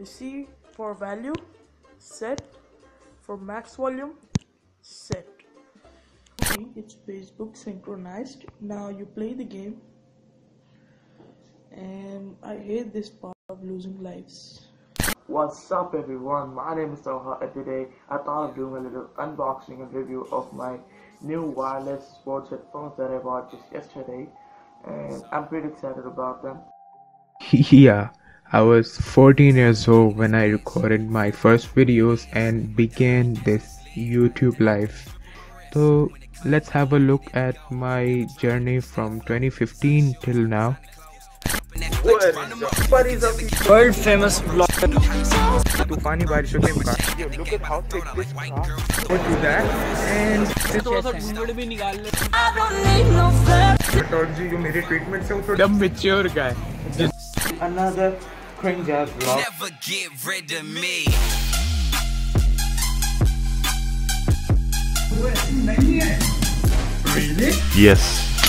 you see for value set. For max volume set. Okay it's facebook synchronized. Now you play the game. And i hate this part of losing lives. What's up everyone, my name is Soha and today I thought of doing a little unboxing and review of my new wireless sports headphones that I bought just yesterday and I'm pretty excited about them. Yeah, I was 14 years old when I recorded my first videos and began this YouTube life. So let's have a look at my journey from 2015 till now. World famous vlogger. तूफानी बारिशों के बाद look at how thick this car would do that and थोड़ा सा घूंघट भी निकाल ले टेक्नोलॉजी जो मेरे ट्रीटमेंट से वो थोड़ा मैच्योर का है Another cringe ass vlog. Never get rid of me. Really? Yes.